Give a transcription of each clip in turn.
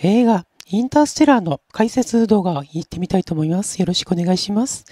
映画、インターステラーの解説動画を行ってみたいと思います。よろしくお願いします。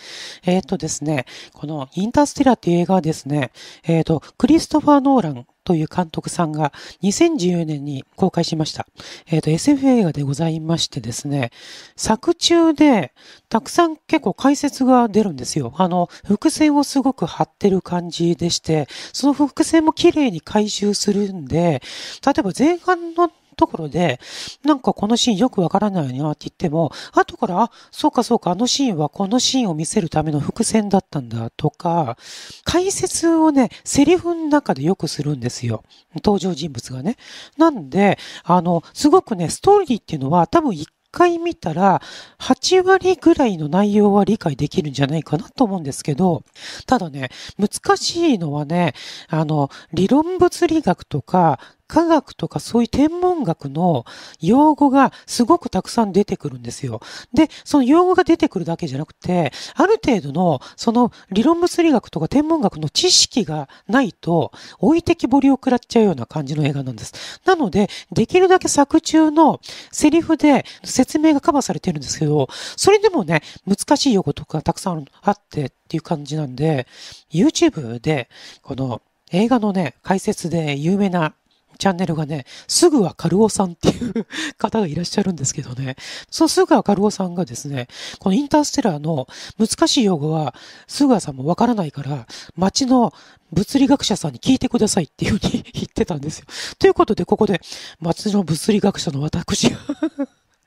えっ、とですね、このインターステラーっていう映画はですね、えっ、と、クリストファー・ノーランという監督さんが2014年に公開しました。えっ、ー、と、SF 映画でございましてですね、作中でたくさん結構解説が出るんですよ。あの、伏線をすごく張ってる感じでして、その伏線も綺麗に回収するんで、例えば前半のところで、なんかこのシーンよくわからないなって言っても、後から、あ、そうかそうか、あのシーンはこのシーンを見せるための伏線だったんだとか、解説をね、セリフの中でよくするんですよ。登場人物がね。なんで、あの、すごくね、ストーリーっていうのは多分一回見たら、8割ぐらいの内容は理解できるんじゃないかなと思うんですけど、ただね、難しいのはね、あの、理論物理学とか、科学とかそういう天文学の用語がすごくたくさん出てくるんですよ。で、その用語が出てくるだけじゃなくて、ある程度のその理論物理学とか天文学の知識がないと置いてきぼりを食らっちゃうような感じの映画なんです。なので、できるだけ作中のセリフで説明がカバーされてるんですけど、それでもね、難しい用語とかたくさんあってっていう感じなんで、YouTube でこの映画のね、解説で有名なチャンネルがね、すぐはカルオさんっていう方がいらっしゃるんですけどね、そのすぐはカルオさんがですね、このインターステラーの難しい用語は、すぐはさんもわからないから、街の物理学者さんに聞いてくださいっていうふうに言ってたんですよ。ということで、ここで、街の物理学者の私が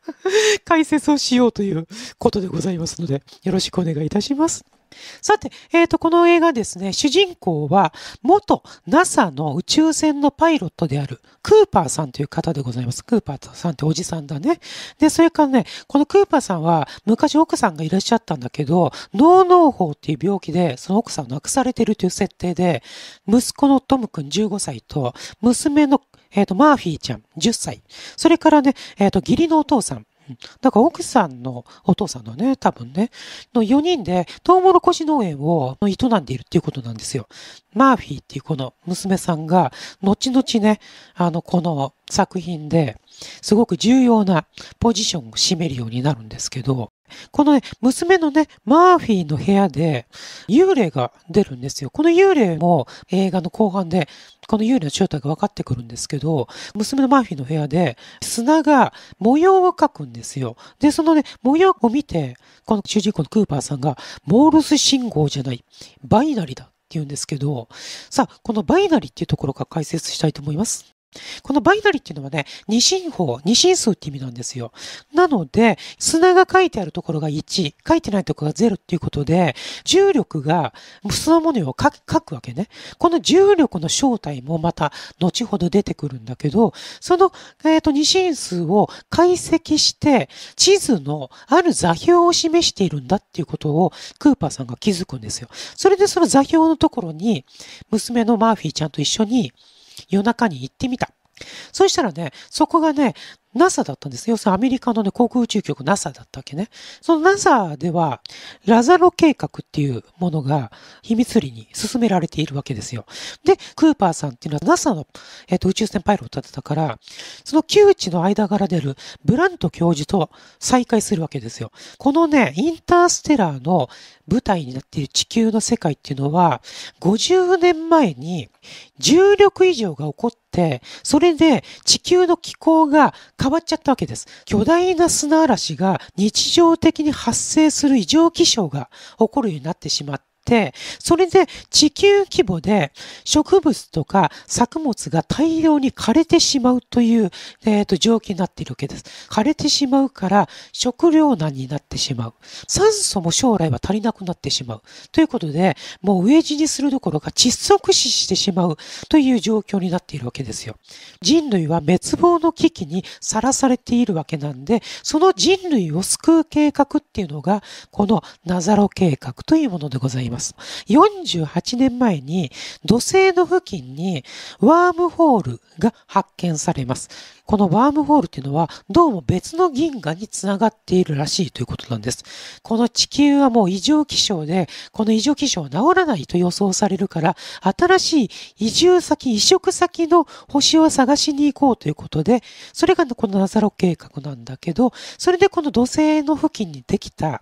解説をしようということでございますので、よろしくお願いいたします。さて、えっ、ー、と、この映画ですね、主人公は、元 NASA の宇宙船のパイロットである、クーパーさんという方でございます。クーパーさんっておじさんだね。で、それからね、このクーパーさんは、昔奥さんがいらっしゃったんだけど、脳脳胞っていう病気で、その奥さんを亡くされてるという設定で、息子のトム君15歳と、娘のえっ、ー、と、マーフィーちゃん、10歳。それからね、えっ、ー、と、義理のお父さん、だから奥さんのお父さんのね、多分ね、の4人でトウモロコシ農園を営んでいるっていうことなんですよ。マーフィーっていうこの娘さんが、後々ね、あの、この作品ですごく重要なポジションを占めるようになるんですけど、このね、娘のね、マーフィーの部屋で幽霊が出るんですよ。この幽霊も映画の後半で、この幽霊の正体が分かってくるんですけど、娘のマーフィーの部屋で砂が模様を描くんですよ。で、そのね、模様を見て、この主人公のクーパーさんが、モールス信号じゃない、バイナリだって言うんですけど、さあ、このバイナリっていうところから解説したいと思います。このバイナリっていうのはね、二進法、二進数って意味なんですよ。なので、砂が書いてあるところが1、書いてないところが0っていうことで、重力が砂のものを書くわけね。この重力の正体もまた後ほど出てくるんだけど、その、えっ、ー、と、二進数を解析して、地図のある座標を示しているんだっていうことをクーパーさんが気づくんですよ。それでその座標のところに、娘のマーフィーちゃんと一緒に、夜中に行ってみた。そしたらね、そこがね、NASA だったんです。要するにアメリカのね、航空宇宙局 NASA だったわけね。その NASA では、ラザロ計画っていうものが秘密裏に進められているわけですよ。で、クーパーさんっていうのは NASA の、えーと、宇宙船パイロットだったから、その窮地の間から出るブラント教授と再会するわけですよ。このね、インターステラーの舞台になっている地球の世界っていうのは、50年前に重力異常が起こっ、それで地球の気候が変わっちゃったわけです。巨大な砂嵐が日常的に発生する異常気象が起こるようになってしまって、それで地球規模で植物とか作物が大量に枯れてしまうという、えー、と状況になっているわけです。枯れてしまうから食糧難になってしまう。酸素も将来は足りなくなってしまう。ということで、もう飢え死にするどころか窒息死してしまうという状況になっているわけですよ。人類は滅亡の危機にさらされているわけなんで、その人類を救う計画っていうのが、このナザロ計画というものでございます。ます。48年前に土星の付近にワームホールが発見されます。このワームホールっていうのはどうも別の銀河につながっているらしいということなんです。この地球はもう異常気象で、この異常気象は治らないと予想されるから、新しい移住先、移植先の星を探しに行こうということで、それがこのナザロ計画なんだけど、それでこの土星の付近にできた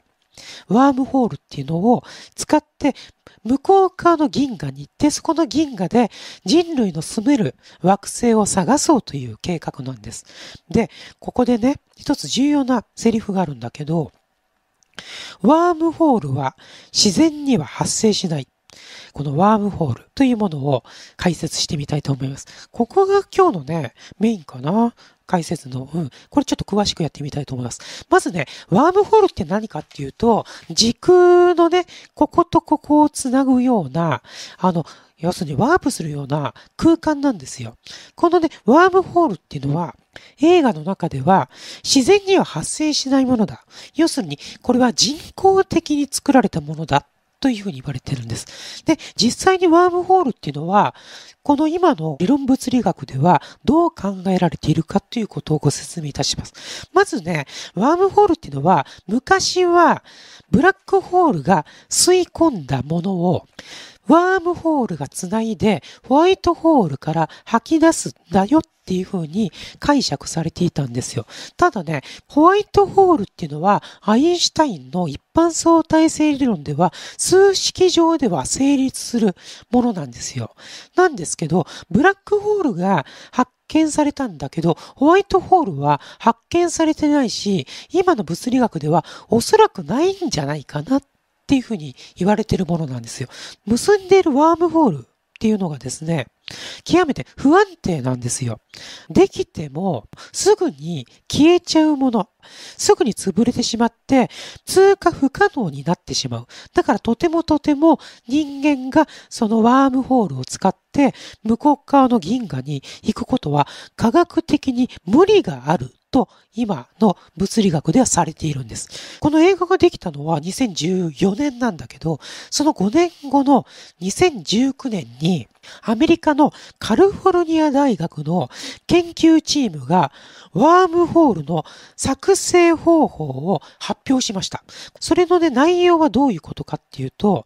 ワームホールっていうのを使って向こう側の銀河に行って、そこの銀河で人類の住める惑星を探そうという計画なんです。で、ここでね、一つ重要なセリフがあるんだけど、ワームホールは自然には発生しない。このワームホールというものを解説してみたいと思います。ここが今日のね、メインかな。解説の、うん。これちょっと詳しくやってみたいと思います。まずね、ワームホールって何かっていうと、時空のね、こことここをつなぐような、あの、要するにワープするような空間なんですよ。このね、ワームホールっていうのは、映画の中では自然には発生しないものだ。要するに、これは人工的に作られたものだというふうに言われてるんです。で、実際にワームホールっていうのは、この今の理論物理学ではどう考えられているかということをご説明いたします。まずね、ワームホールっていうのは、昔はブラックホールが吸い込んだものをワームホールがつないでホワイトホールから吐き出すんだよっていう風に解釈されていたんですよ。ただね、ホワイトホールっていうのはアインシュタインの一般相対性理論では数式上では成立するものなんですよ。なんですけど、ブラックホールが発見されたんだけど、ホワイトホールは発見されてないし、今の物理学ではおそらくないんじゃないかなってっていうふうに言われてるものなんですよ。結んでいるワームホールっていうのがですね、極めて不安定なんですよ。できてもすぐに消えちゃうもの、すぐに潰れてしまって通過不可能になってしまう。だからとてもとても人間がそのワームホールを使って向こう側の銀河に行くことは科学的に無理があると今の物理学ではされているんです。この映画ができたのは2014年なんだけど、その5年後の2019年にアメリカのカリフォルニア大学の研究チームがワームホールの作成方法を発表しました。それのね、内容はどういうことかっていうと、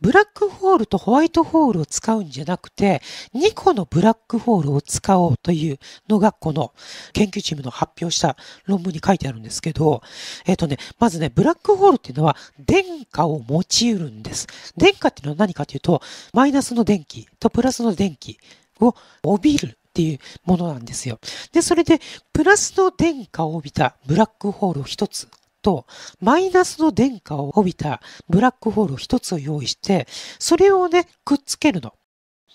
ブラックホールとホワイトホールを使うんじゃなくて、2個のブラックホールを使おうというのが、この研究チームの発表した論文に書いてあるんですけど、えっ、ー、とね、まずね、ブラックホールっていうのは電荷を持ち得るんです。電荷っていうのは何かというと、マイナスの電気とプラスの電気を帯びるっていうものなんですよ。で、それで、プラスの電荷を帯びたブラックホールを一つと、マイナスの電荷を帯びたブラックホールを一つを用意して、それをね、くっつけるの。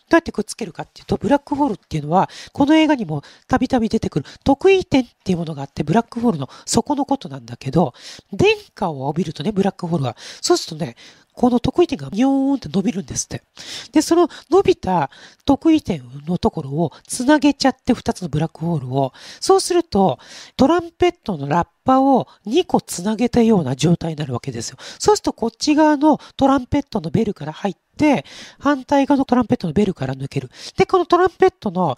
どうやってくっつけるかっていうと、ブラックホールっていうのは、この映画にもたびたび出てくる得意点っていうものがあって、ブラックホールの底のことなんだけど、電荷を帯びるとね、ブラックホールは。そうするとね、この得意点がビヨーンって伸びるんですって。で、その伸びた得意点のところをつなげちゃって2つのブラックホールを、そうするとトランペットのラッパを2個つなげたような状態になるわけですよ。そうするとこっち側のトランペットのベルから入って、反対側のトランペットのベルから抜ける。で、このトランペットの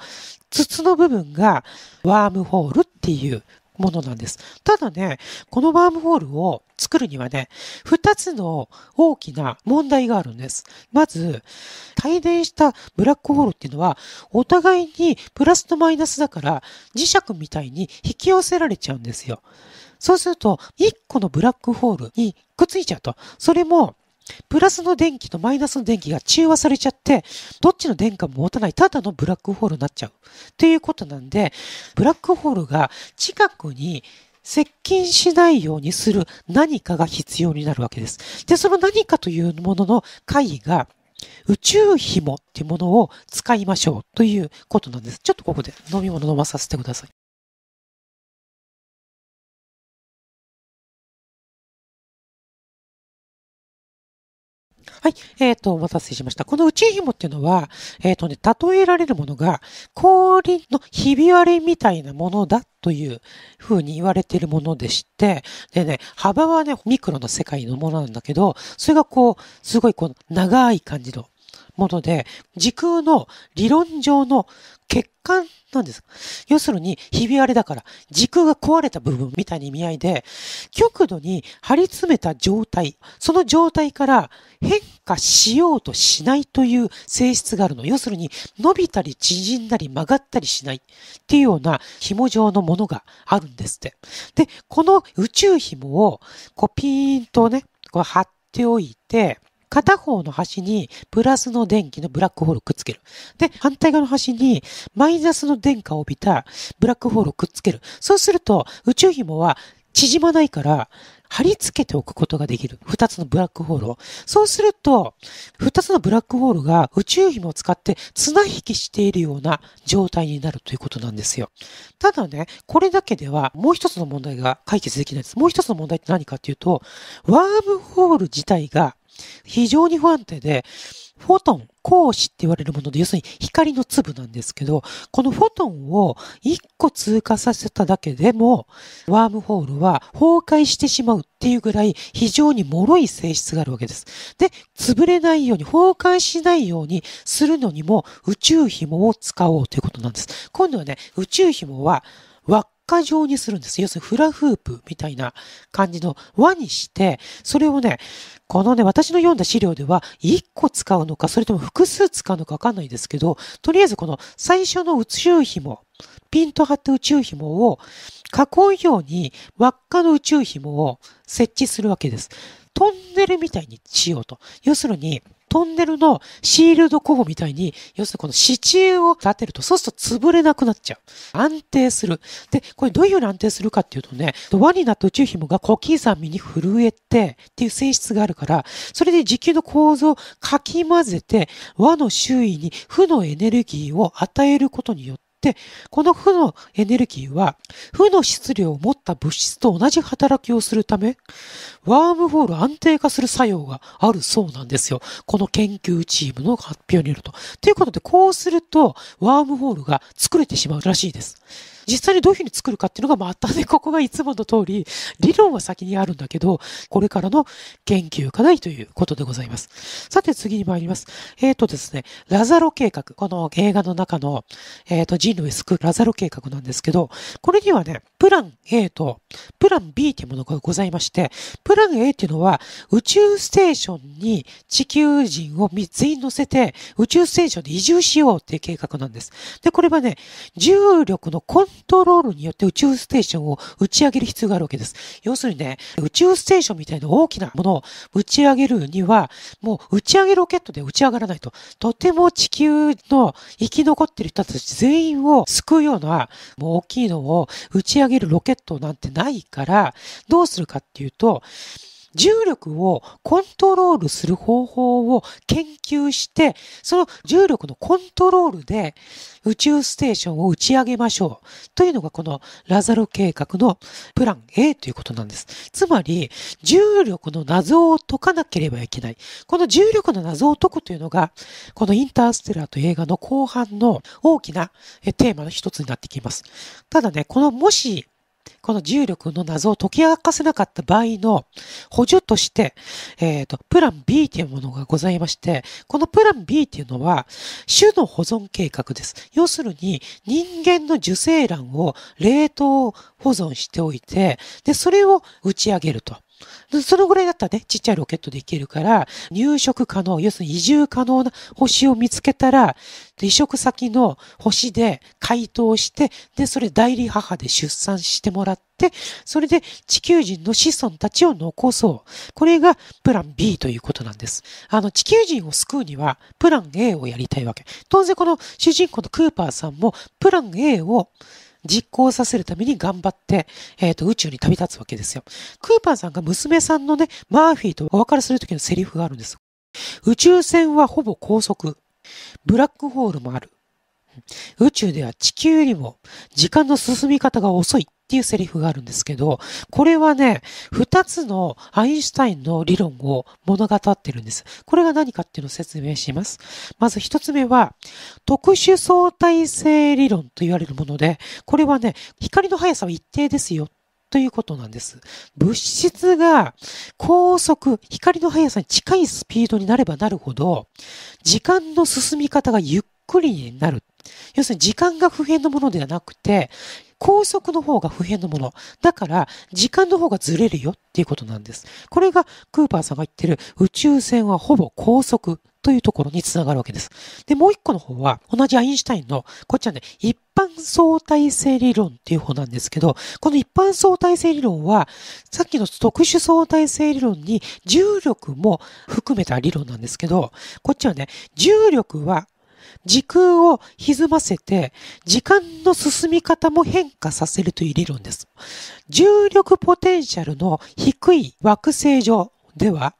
筒の部分がワームホールっていうものなんです。ただね、このワームホールを作るにはね、二つの大きな問題があるんです。まず、帯電したブラックホールっていうのは、お互いにプラスとマイナスだから、磁石みたいに引き寄せられちゃうんですよ。そうすると、一個のブラックホールにくっついちゃうと。それも、プラスの電気とマイナスの電気が中和されちゃって、どっちの電荷も持たないただのブラックホールになっちゃう。っていうことなんで、ブラックホールが近くに接近しないようにする何かが必要になるわけです。で、その何かというものの会が、宇宙紐っていうものを使いましょうということなんです。ちょっとここで飲み物飲まさせてください。はい。えっ、ー、と、お待たせしました。この内紐っていうのは、えっ、ー、とね、例えられるものが、氷のひび割れみたいなものだというふうに言われているものでして、でね、幅はね、ミクロの世界のものなんだけど、それがこう、すごいこう、長い感じのもので、時空の理論上の欠陥なんです。要するに、ひび割れだから、時空が壊れた部分みたいな意味合いで、極度に張り詰めた状態、その状態から変化しようとしないという性質があるの。要するに、伸びたり縮んだり曲がったりしないっていうような紐状のものがあるんですって。で、この宇宙紐を、こうピーンとね、こう貼っておいて、片方の端にプラスの電気のブラックホールをくっつける。で、反対側の端にマイナスの電荷を帯びたブラックホールをくっつける。そうすると宇宙紐は縮まないから、貼り付けておくことができる。二つのブラックホールを。そうすると、二つのブラックホールが宇宙紐を使って綱引きしているような状態になるということなんですよ。ただね、これだけではもう一つの問題が解決できないです。もう一つの問題って何かっていうと、ワームホール自体が非常に不安定で、フォトン、光子って言われるもので、要するに光の粒なんですけど、このフォトンを1個通過させただけでも、ワームホールは崩壊してしまうっていうぐらい非常に脆い性質があるわけです。で、潰れないように、崩壊しないようにするのにも宇宙紐を使おうということなんです。今度はね、宇宙紐は輪っか状にするんです。要するにフラフープみたいな感じの輪にして、それをね、このね、私の読んだ資料では、1個使うのか、それとも複数使うのかわかんないですけど、とりあえずこの最初の宇宙紐、ピンと張った宇宙紐を囲うように輪っかの宇宙紐を設置するわけです。トンネルみたいにしようと。要するに、トンネルのシールドコブみたいに、要するにこの支柱を立てると、そうすると潰れなくなっちゃう。安定する。で、これどういうふうに安定するかっていうとね、輪になった宇宙紐が小刻みに震えてっていう性質があるから、それで時給の構造をかき混ぜて、輪の周囲に負のエネルギーを与えることによって、この負のエネルギーは、負の質量を持った物質と同じ働きをするため、ワームホール安定化する作用があるそうなんですよ。この研究チームの発表によると。ということで、こうすると、ワームホールが作れてしまうらしいです。実際にどういうふうに作るかっていうのがまたね、ここがいつもの通り、理論は先にあるんだけど、これからの研究課題ということでございます。さて次に参ります。えっ、ー、とですね、ラザロ計画。この映画の中の、えっ、ー、と、人類救うラザロ計画なんですけど、これにはね、プラン A とプラン B というものがございまして、プラン A っていうのは宇宙ステーションに地球人を全員乗せて宇宙ステーションで移住しようっていう計画なんです。で、これはね、重力のコントロールによって宇宙ステーションを打ち上げる必要があるわけです。要するにね、宇宙ステーションみたいな大きなものを打ち上げるには、もう打ち上げロケットで打ち上がらないと、とても地球の生き残ってる人たち全員を救うような、もう大きいのを打ち上げるロケットなんてないから、どうするかっていうと、重力をコントロールする方法を研究して、その重力のコントロールで宇宙ステーションを打ち上げましょう。というのがこのラザロ計画のプラン A ということなんです。つまり、重力の謎を解かなければいけない。この重力の謎を解くというのが、このインターステラーと映画の後半の大きなテーマの一つになってきます。ただね、このもしこの重力の謎を解き明かせなかった場合の補助として、えっ、ー、と、プラン B というものがございまして、このプラン B というのは、種の保存計画です。要するに、人間の受精卵を冷凍保存しておいて、で、それを打ち上げると。そのぐらいだったらね、ちっちゃいロケットで行けるから、入植可能、要するに移住可能な星を見つけたら、移植先の星で回答して、で、それ代理母で出産してもらって、それで地球人の子孫たちを残そう。これがプラン B ということなんです。あの、地球人を救うには、プラン A をやりたいわけ。当然この主人公のクーパーさんも、プラン A を実行させるために頑張って、えっ、ー、と、宇宙に旅立つわけですよ。クーパーさんが娘さんのね、マーフィーとお別れするときのセリフがあるんです。宇宙船はほぼ高速。ブラックホールもある。宇宙では地球よりも時間の進み方が遅い。っていうセリフがあるんですけど、これはね、二つのアインシュタインの理論を物語ってるんです。これが何かっていうのを説明します。まず一つ目は、特殊相対性理論と言われるもので、これはね、光の速さは一定ですよということなんです。物質が高速、光の速さに近いスピードになればなるほど、時間の進み方がゆっくりになる。要するに時間が不変のものではなくて、高速の方が不変のもの。だから、時間の方がずれるよっていうことなんです。これがクーパーさんが言ってる宇宙船はほぼ高速というところにつながるわけです。で、もう一個の方は、同じアインシュタインの、こっちはね、一般相対性理論っていう方なんですけど、この一般相対性理論は、さっきの特殊相対性理論に重力も含めた理論なんですけど、こっちはね、重力は時空を歪ませて、時間の進み方も変化させるという理論です。重力ポテンシャルの低い惑星上では、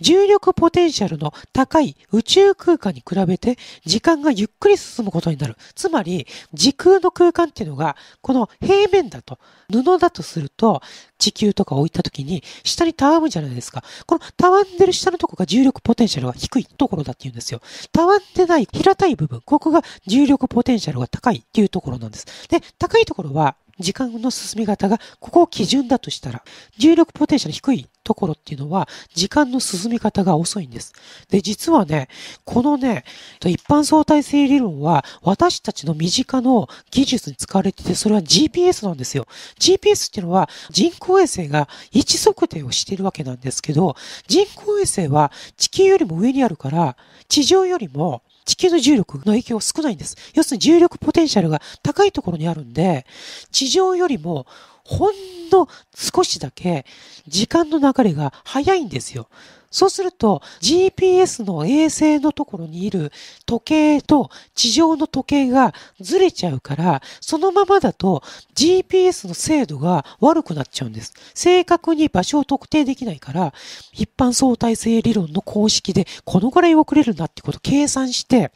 重力ポテンシャルの高い宇宙空間に比べて時間がゆっくり進むことになる。つまり、時空の空間っていうのが、この平面だと、布だとすると、地球とか置いた時に、下にたわむじゃないですか。このたわんでる下のとこが重力ポテンシャルが低いところだって言うんですよ。たわんでない平たい部分、ここが重力ポテンシャルが高いっていうところなんです。で、高いところは、時間の進み方が、ここを基準だとしたら、重力ポテンシャル低いところっていうのは、時間の進み方が遅いんです。で、実はね、このね、一般相対性理論は、私たちの身近の技術に使われてて、それは GPS なんですよ。GPS っていうのは、人工衛星が位置測定をしているわけなんですけど、人工衛星は地球よりも上にあるから、地上よりも地球の重力の影響は少ないんです。要するに重力ポテンシャルが高いところにあるんで、地上よりもほんの少しだけ時間の流れが早いんですよ。そうすると GPS の衛星のところにいる時計と地上の時計がずれちゃうから、そのままだと GPS の精度が悪くなっちゃうんです。正確に場所を特定できないから、一般相対性理論の公式でこのぐらい遅れるなってことを計算して、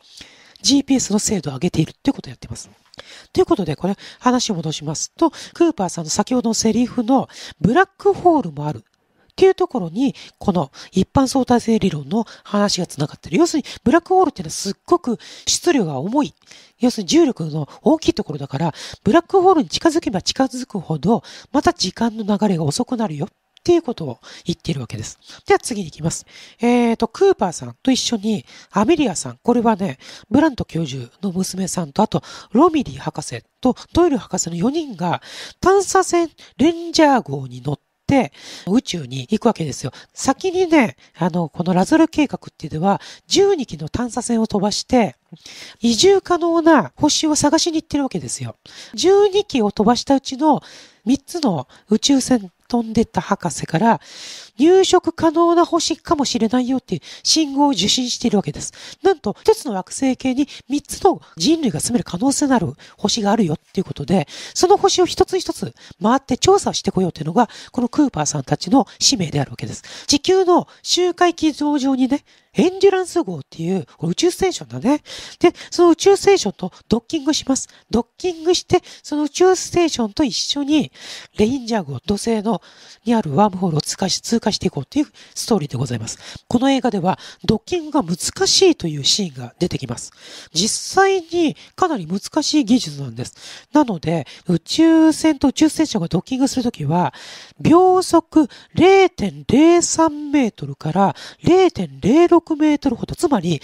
GPS の精度を上げているってことをやってます。ということで、これ話を戻しますと、クーパーさんの先ほどのセリフのブラックホールもある。っていうところに、この一般相対性理論の話が繋がってる。要するに、ブラックホールっていうのはすっごく質量が重い。要するに重力の大きいところだから、ブラックホールに近づけば近づくほど、また時間の流れが遅くなるよ。っていうことを言っているわけです。では次に行きます。えっ、ー、と、クーパーさんと一緒にアメリアさん、これはね、ブラント教授の娘さんと、あと、ロミリー博士とドイル博士の4人が探査船レンジャー号に乗って、宇宙に行くわけですよ。先にね、あの、このラズル計画っていうのは、12機の探査船を飛ばして、移住可能な星を探しに行ってるわけですよ。12機を飛ばしたうちの3つの宇宙船飛んでった博士から入植可能な星かもしれないよっていう信号を受信しているわけです。なんと、一つの惑星系に三つの人類が住める可能性のある星があるよっていうことで、その星を一つ一つ回って調査してこようというのが、このクーパーさんたちの使命であるわけです。地球の周回軌道上にね、エンデュランス号っていう宇宙ステーションだね。で、その宇宙ステーションとドッキングします。ドッキングして、その宇宙ステーションと一緒に、レインジャー号、土星の、にあるワームホールを通過し、ていこうというストーリーでございます。この映画では、ドッキングが難しいというシーンが出てきます。実際にかなり難しい技術なんです。なので、宇宙船と宇宙ステーションがドッキングするときは、秒速0.03メートルから0.06メートルほど、つまり、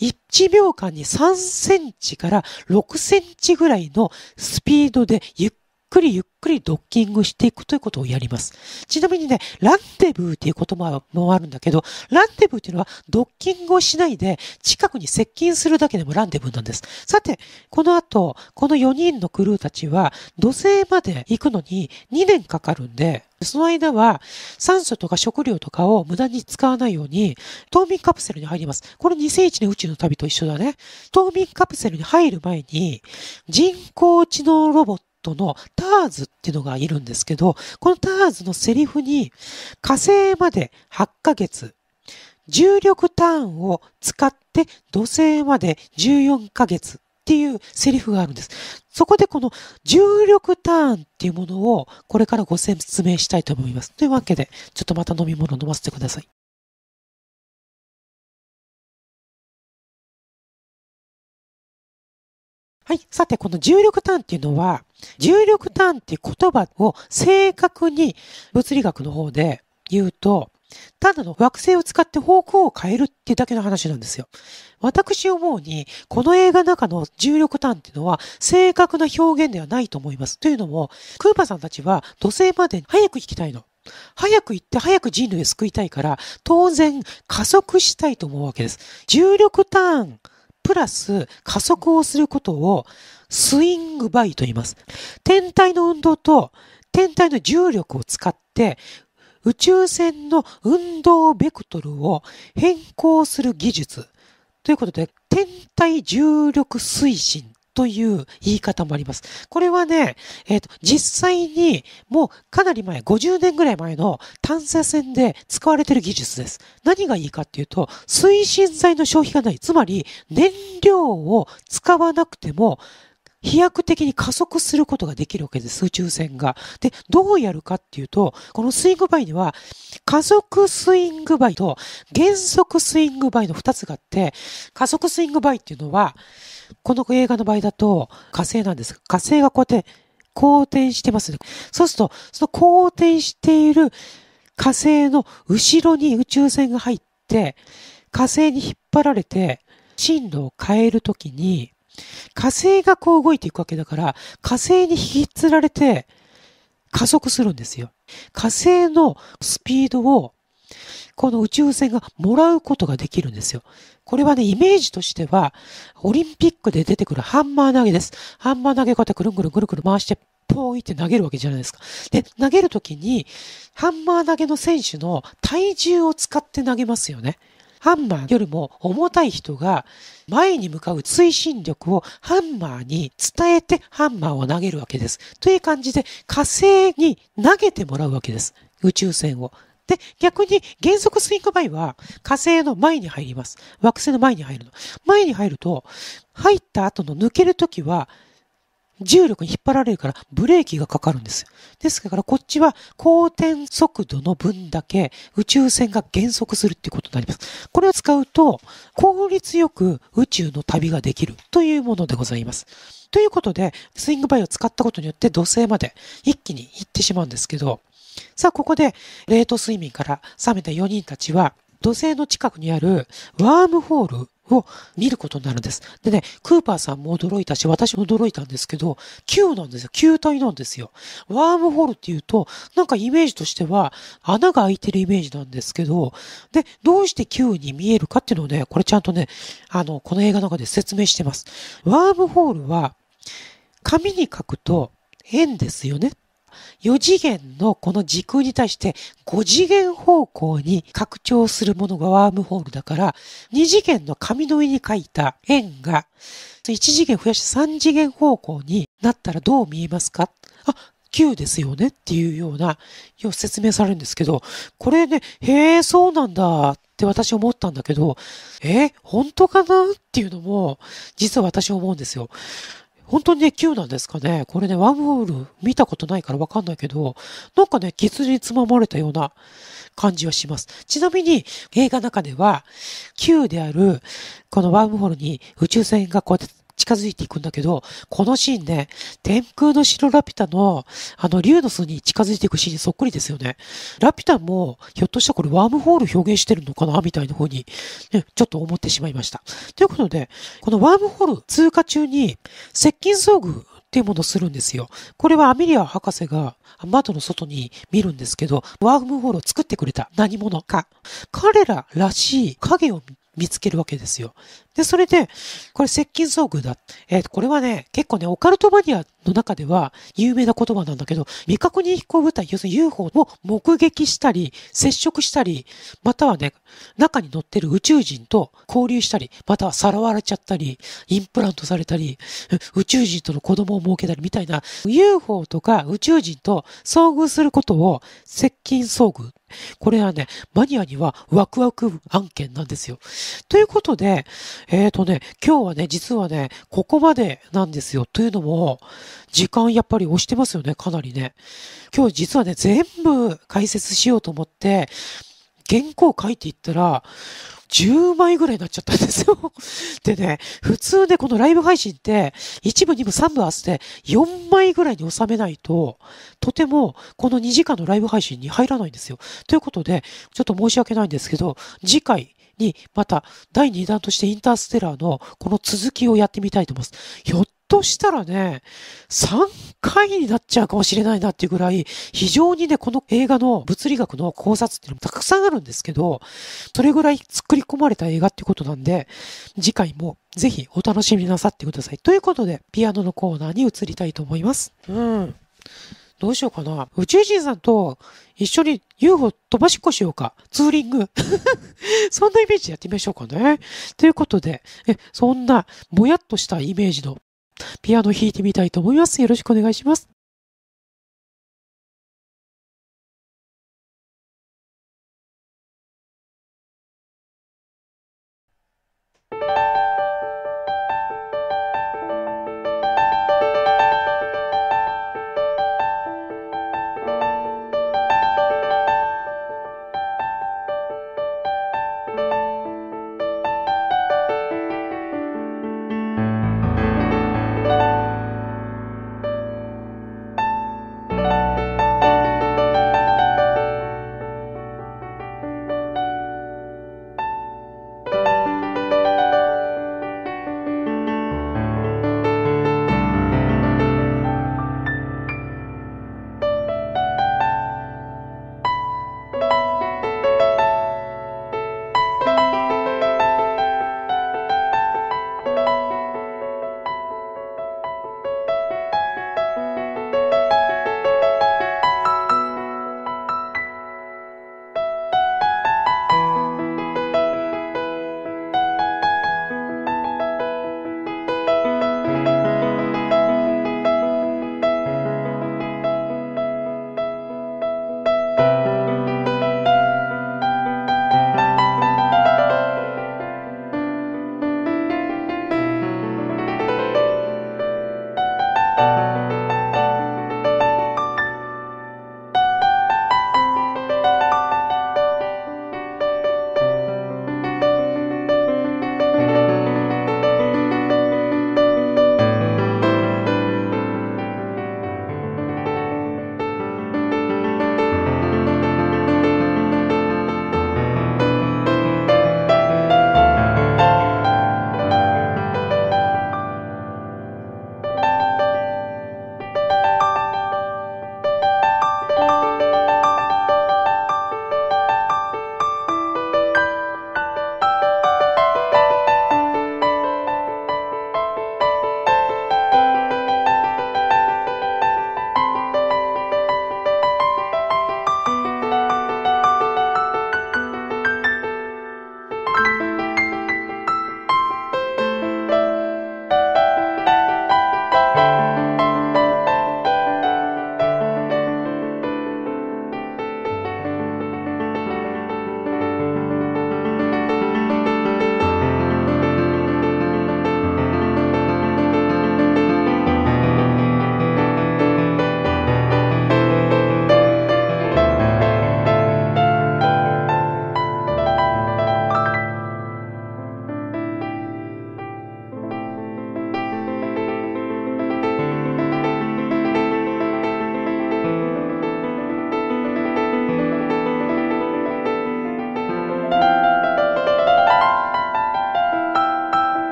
1秒間に3センチから6センチぐらいのスピードでゆっくりゆっくりドッキングしていくということをやります。ちなみにね、ランデブーっていう言葉もあるんだけど、ランデブーっていうのはドッキングをしないで近くに接近するだけでもランデブーなんです。さて、この後、この4人のクルーたちは土星まで行くのに2年かかるんで、その間は酸素とか食料とかを無駄に使わないように冬眠カプセルに入ります。これ2001年宇宙の旅と一緒だね。冬眠カプセルに入る前に人工知能ロボットトのターズっていうのがいるんですけど、このターズのセリフに火星まで8ヶ月、重力ターンを使って土星まで14ヶ月っていうセリフがあるんです。そこでこの重力ターンっていうものをこれからご説明したいと思います。というわけで、ちょっとまた飲み物飲ませてください。はい。さて、この重力ターンっていうのは、重力ターンっていう言葉を正確に物理学の方で言うと、ただの惑星を使って方向を変えるっていうだけの話なんですよ。私思うに、この映画の中の重力ターンっていうのは正確な表現ではないと思います。というのも、クーパーさんたちは土星まで早く行きたいの。早く行って早く人類を救いたいから、当然加速したいと思うわけです。重力ターンプラス加速をすることをスイングバイと言います。天体の運動と天体の重力を使って宇宙船の運動ベクトルを変更する技術ということで、天体重力推進という言い方もあります。これはね、えっ、ー、と、実際にもうかなり前、50年ぐらい前の探査船で使われている技術です。何がいいかっていうと、推進剤の消費がない。つまり、燃料を使わなくても、飛躍的に加速することができるわけです、宇宙船が。で、どうやるかっていうと、このスイングバイには、加速スイングバイと減速スイングバイの2つがあって、加速スイングバイっていうのは、この映画の場合だと火星なんですが火星がこうやって公転してますね。そうすると、その公転している火星の後ろに宇宙船が入って、火星に引っ張られて進路を変えるときに、火星がこう動いていくわけだから、火星に引きつられて加速するんですよ。火星のスピードをこの宇宙船がもらうことができるんですよ。これはね、イメージとしては、オリンピックで出てくるハンマー投げです。ハンマー投げこうやってくるんぐるんぐるぐる回して、ポーイって投げるわけじゃないですか。で、投げるときに、ハンマー投げの選手の体重を使って投げますよね。ハンマーよりも重たい人が前に向かう推進力をハンマーに伝えてハンマーを投げるわけです。という感じで火星に投げてもらうわけです。宇宙船を。で、逆に減速スイングバイは火星の前に入ります。惑星の前に入るの。前に入ると、入った後の抜けるときは、重力に引っ張られるからブレーキがかかるんですですからこっちは公転速度の分だけ宇宙船が減速するっていうことになります。これを使うと効率よく宇宙の旅ができるというものでございます。ということで、スイングバイを使ったことによって土星まで一気に行ってしまうんですけど、さあ、ここで、冷凍睡眠から覚めた4人たちは、土星の近くにあるワームホールを見ることになるんです。でね、クーパーさんも驚いたし、私も驚いたんですけど、球なんですよ。球体なんですよ。ワームホールっていうと、なんかイメージとしては、穴が開いてるイメージなんですけど、で、どうして球に見えるかっていうのをね、これちゃんとね、あの、この映画の中で説明してます。ワームホールは、紙に書くと円ですよね。4次元のこの時空に対して5次元方向に拡張するものがワームホールだから、2次元の紙の上に書いた円が1次元増やして3次元方向になったらどう見えますか？あ、9ですよね？っていうような、よう説明されるんですけど、これね、へえ、そうなんだって私思ったんだけど、え、本当かな？っていうのも、実は私思うんですよ。本当にね、9なんですかね。これね、ワームホール見たことないからわかんないけど、なんかね、傷につままれたような感じはします。ちなみに映画の中では、9である、このワームホールに宇宙船がこうやって近づいていくんだけど、このシーンね、天空の城ラピュタの、あの、竜の巣に近づいていくシーンにそっくりですよね。ラピュタも、ひょっとしたらこれワームホール表現してるのかなみたいな風に、ね、ちょっと思ってしまいました。ということで、このワームホール通過中に、接近遭遇っていうものをするんですよ。これはアメリア博士が窓の外に見るんですけど、ワームホールを作ってくれた何者か。彼ららしい影を見つけるわけですよ。で、それで、これ接近遭遇だ。えー、これはね、結構ね、オカルトマニアの中では有名な言葉なんだけど、未確認飛行物体、要するに UFO を目撃したり、接触したり、またはね、中に乗ってる宇宙人と交流したり、またはさらわれちゃったり、インプラントされたり、宇宙人との子供を設けたりみたいな、UFO とか宇宙人と遭遇することを接近遭遇これはね、マニアにはワクワク案件なんですよ。ということで、えーとね、今日はね、実はね、ここまでなんですよ。というのも、時間やっぱり押してますよね、かなりね。今日実はね、全部解説しようと思って、原稿書いていったら、10枚ぐらいになっちゃったんですよ。でね、普通でこのライブ配信って、1部、2部、3部合わせて4枚ぐらいに収めないと、とてもこの2時間のライブ配信に入らないんですよ。ということで、ちょっと申し訳ないんですけど、次回、に、また第2弾としてインターステラーのこの続きをやってみたいと思います。ひょっとしたらね、3回になっちゃうかもしれないなっていうぐらい、非常にね、この映画の物理学の考察っていうのもたくさんあるんですけど、それぐらい作り込まれた映画っていうことなんで、次回もぜひお楽しみなさってください。ということで、ピアノのコーナーに移りたいと思います。うん。どうしようかな。宇宙人さんと一緒に UFO 飛ばしっこしようか。ツーリング。そんなイメージでやってみましょうかね。ということで、え、そんな、もやっとしたイメージのピアノ弾いてみたいと思います。よろしくお願いします。